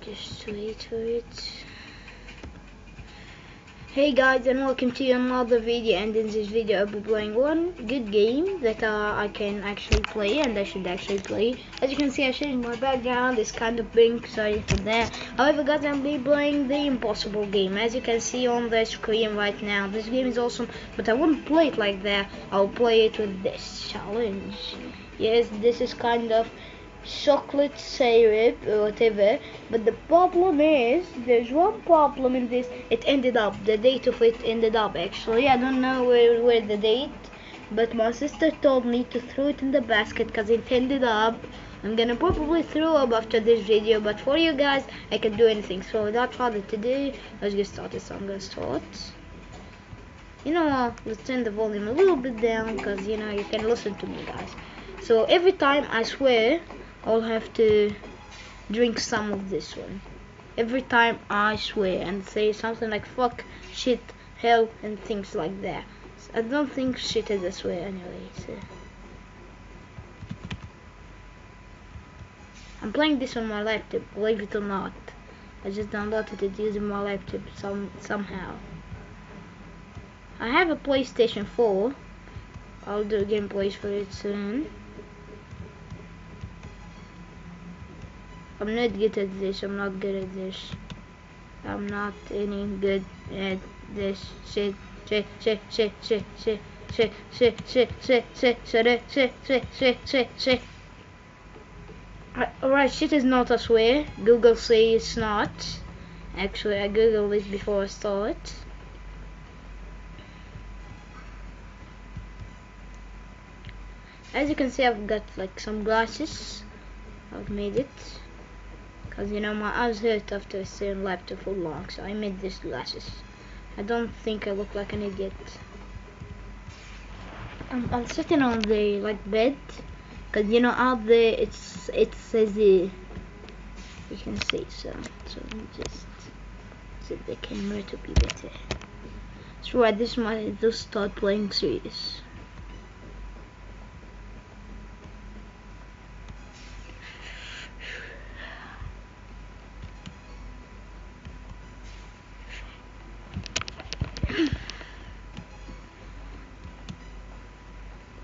Just wait for it. Hey guys and welcome to another video and in this video I'll be playing one good game that uh, I can actually play and I should actually play. As you can see I changed my background, it's kind of pink, sorry for that. However guys I'll be playing the impossible game as you can see on the screen right now. This game is awesome but I wouldn't play it like that, I'll play it with this challenge. Yes this is kind of chocolate syrup or whatever. But the problem is there's one problem in this. It ended up the date of it ended up actually. I don't know where, where the date but my sister told me to throw it in the basket because it ended up. I'm gonna probably throw up after this video but for you guys i can do anything. So without further ado let's get started. So i'm gonna start. You know let's turn the volume a little bit down because you know you can listen to me guys. So every time i swear I'll have to drink some of this one every time I swear and say something like fuck, shit, hell, and things like that. I don't think shit is a swear anyway. So. I'm playing this on my laptop, believe it or not. I just downloaded it using my laptop some somehow. I have a PlayStation 4. I'll do gameplays for it soon. I'm not good at this. I'm not good at this. I'm not any good at this shit. Alright, shit is not a swear. Google say it's not. Actually, I googled it before I start. As you can see, I've got like some glasses. I've made it. Because, you know, my eyes hurt after sitting laptop for long, so I made these glasses. I don't think I look like an idiot. I'm, I'm sitting on the, like, bed. Because, you know, out there, it's, it says, uh, you can see, so, so just set the camera to be better. So right, this might just start playing serious.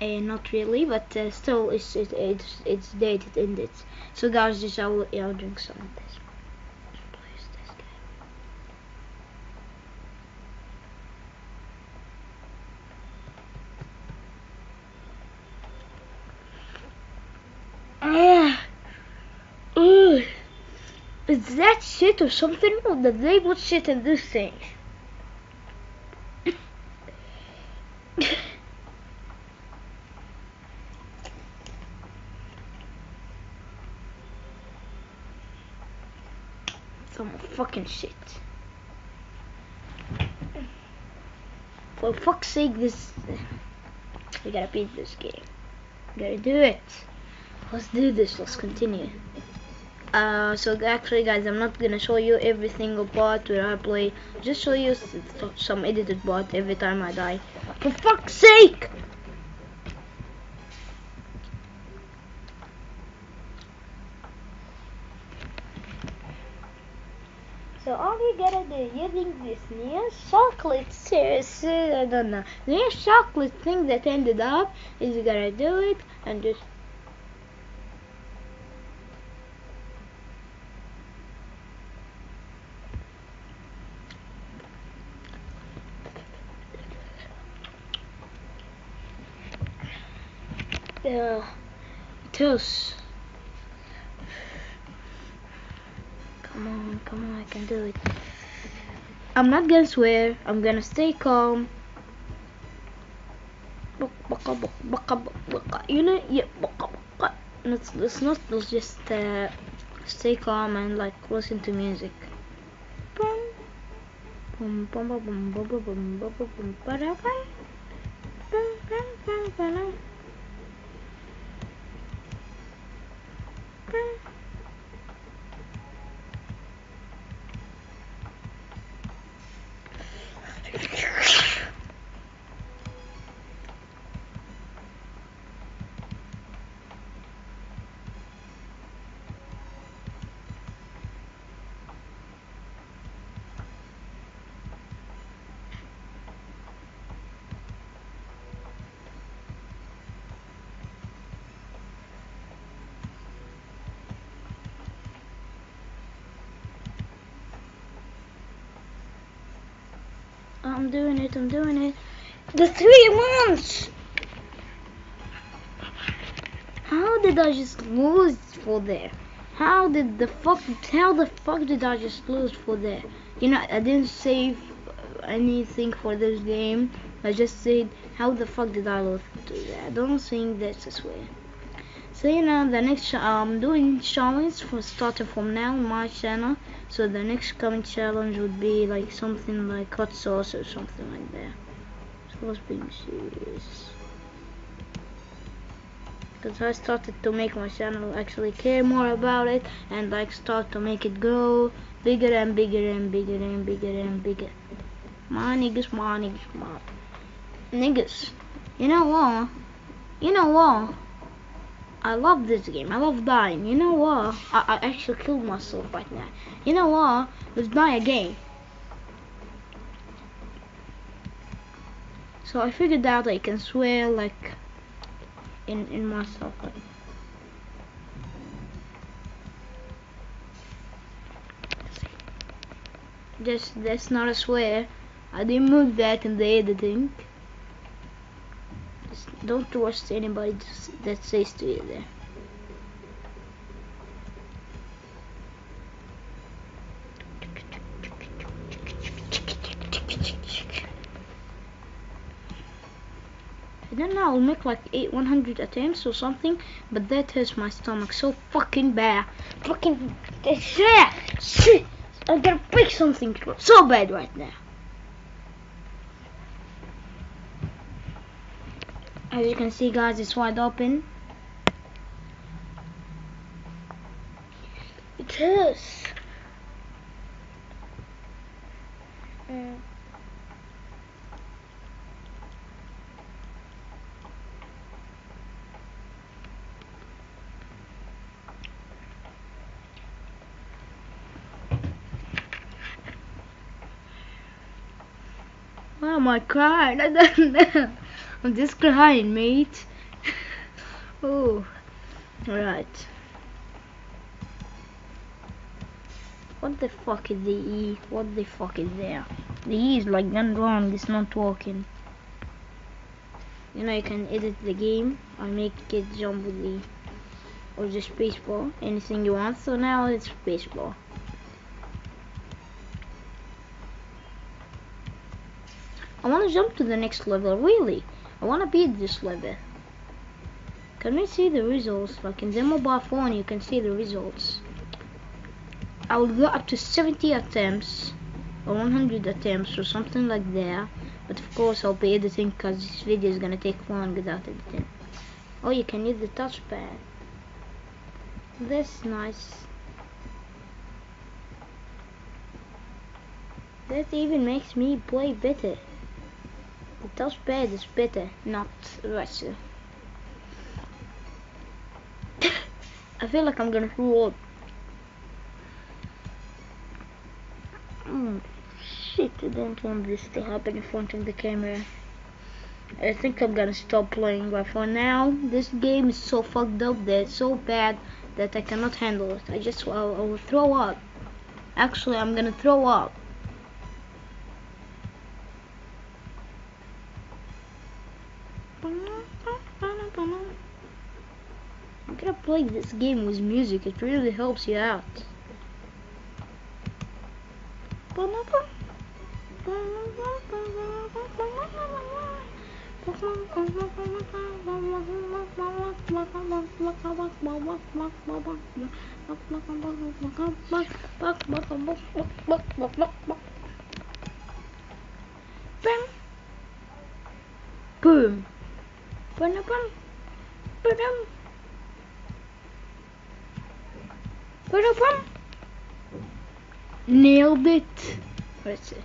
uh, not really but uh, still it's it, it's it's dated in it so guys just I'll, I'll drink some of this this is that shit or something? Or did they put shit in this thing? Some fucking shit. For fuck's sake, this. We gotta beat this game. We gotta do it. Let's do this. Let's continue. Uh, so actually, guys, I'm not gonna show you every single part where I play. Just show you some edited part every time I die. For fuck's sake! So all you gotta do using this new chocolate series, I don't know, new chocolate thing that ended up is you gotta do it and just uh, toast. Come come on, I can do it. I'm not gonna swear. I'm gonna stay calm. You know, yeah. Let's let's not let's just uh, stay calm and like listen to music. Boom, I'm doing it, I'm doing it. The three months! How did I just lose for there? How did the fuck, how the fuck did I just lose for there? You know, I didn't save anything for this game. I just said, how the fuck did I lose to that? I don't think that's a swear. So you know, the next I'm doing challenge for starting from now on my channel. So the next coming challenge would be like something like hot sauce or something like that. So let's being serious. Because I started to make my channel actually care more about it and like start to make it grow bigger and bigger and bigger and bigger and bigger. My niggas, my niggas, my niggas. You know what? You know what? I love this game. I love dying. You know what? I, I actually killed myself right now. You know what? Let's die again. So I figured out I can swear like in in myself. Just that's not a swear. I didn't move that in the editing. Don't trust anybody that says to you there. I don't know, I'll make like eight, 100 attempts or something, but that hurts my stomach so fucking bad. Fucking, shit, shit, I'm gonna break something so bad right now. As you can see guys, it's wide open. It is. Mm. Am I crying? I don't know. I'm just crying, mate. oh, right. What the fuck is the E? What the fuck is there? The E is like gone wrong. It's not working. You know, you can edit the game or make it jump with the or just spacebar, anything you want. So now it's spacebar. I want to jump to the next level, really. I want to beat this level. Can we see the results? Like in the mobile phone, you can see the results. I will go up to 70 attempts or 100 attempts or something like that. But of course, I'll be editing because this video is gonna take long without editing. Oh, you can use the touchpad. That's nice. That even makes me play better. The touchpad is better, not worse. I feel like I'm gonna throw up. Oh shit, I don't want this to happen in front of the camera. I think I'm gonna stop playing, but for now, this game is so fucked up that it's so bad that I cannot handle it. I just, I will throw up. Actually, I'm gonna throw up. Play this game with music, it really helps you out. Boom. Boom. Boom. Boom. Boom. Nailed it. Let's see.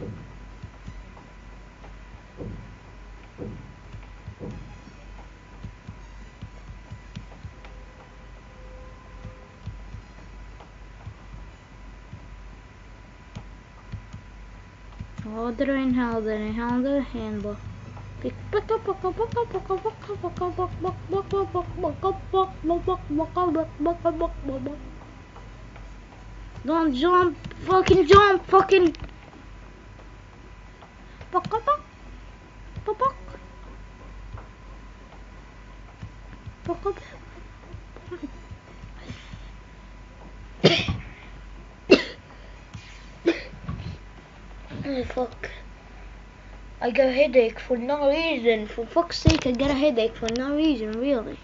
Other inhaler, inhaler, handle. Don't jump, fucking jump, fucking. Pok pok pok. Pok pok. Pok oh fuck. I got a headache for no reason. For fuck's sake, I got a headache for no reason, really.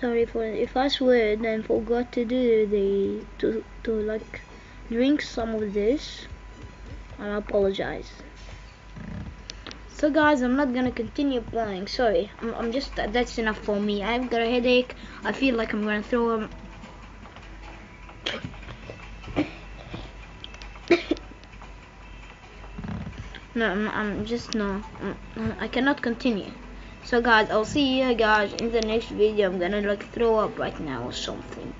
Sorry for if I swear and forgot to do the to to like drink some of this. I apologize. So guys I'm not gonna continue playing. Sorry. I'm, I'm just that's enough for me. I've got a headache. I feel like I'm gonna throw them no I'm, I'm just no I'm, I cannot continue so guys, I'll see you guys in the next video. I'm gonna like throw up right now or something.